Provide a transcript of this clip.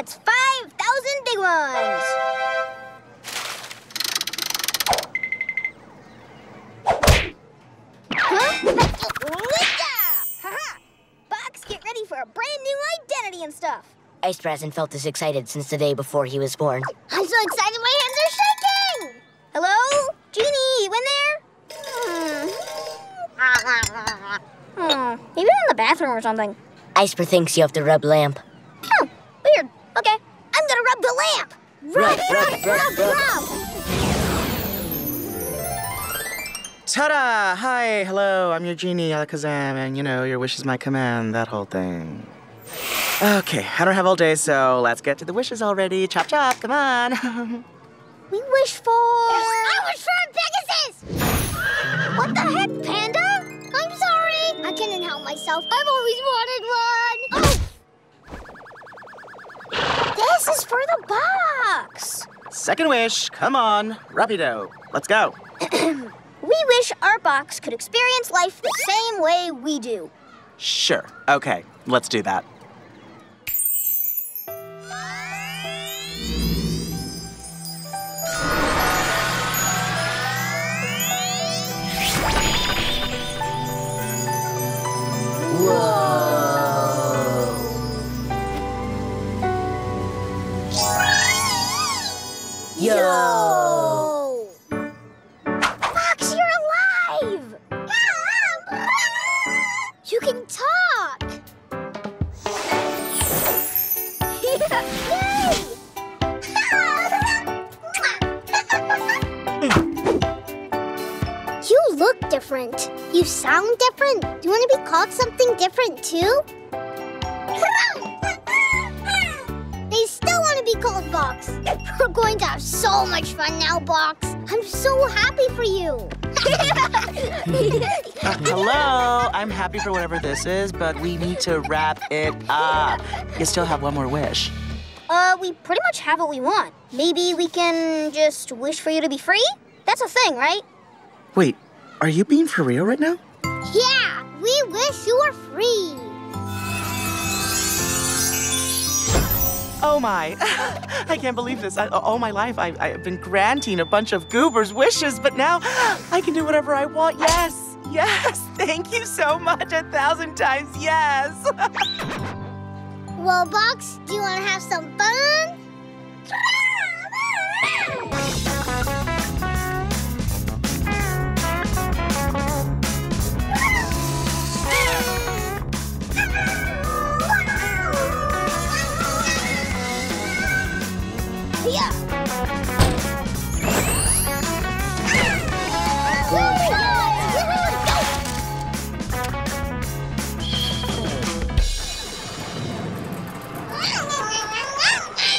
That's 5,000 big ones. Huh? Box, get ready for a brand new identity and stuff. Ice hasn't felt this excited since the day before he was born. I'm so excited my hands are shaking! Hello? Genie, you in there? Hmm. Hmm. Maybe in the bathroom or something. Ice Bear thinks you have to rub lamp. Oh, weird. Okay. I'm gonna rub the lamp. Rub, rub, rub, rub. Ta-da! Hi, hello, I'm your genie, Alakazam, and you know, your wish is my command, that whole thing. Okay, I don't have all day, so let's get to the wishes already. Chop chop, come on. We wish for. I wish for a Pegasus! what the heck, Panda? I'm sorry. I couldn't help myself. I've always wanted This is for the box. Second wish, come on, rapido. Let's go. We wish our box could experience life the same way we do. Sure, okay, let's do that. Yo! Box, you're alive! You can talk! You look different. You sound different. Do you want to be called something different too? We're going to have so much fun now, Box. I'm so happy for you. Uh, hello, I'm happy for whatever this is, but we need to wrap it up. You still have one more wish. Uh, we pretty much have what we want. Maybe we can just wish for you to be free? That's a thing, right? Wait, are you being for real right now? Yeah, we wish you were free. Oh my, I can't believe this. I, all my life I, I've been granting a bunch of goobers wishes, but now I can do whatever I want. Yes, yes, thank you so much. A thousand times yes. Well, Box, do you want to have some fun?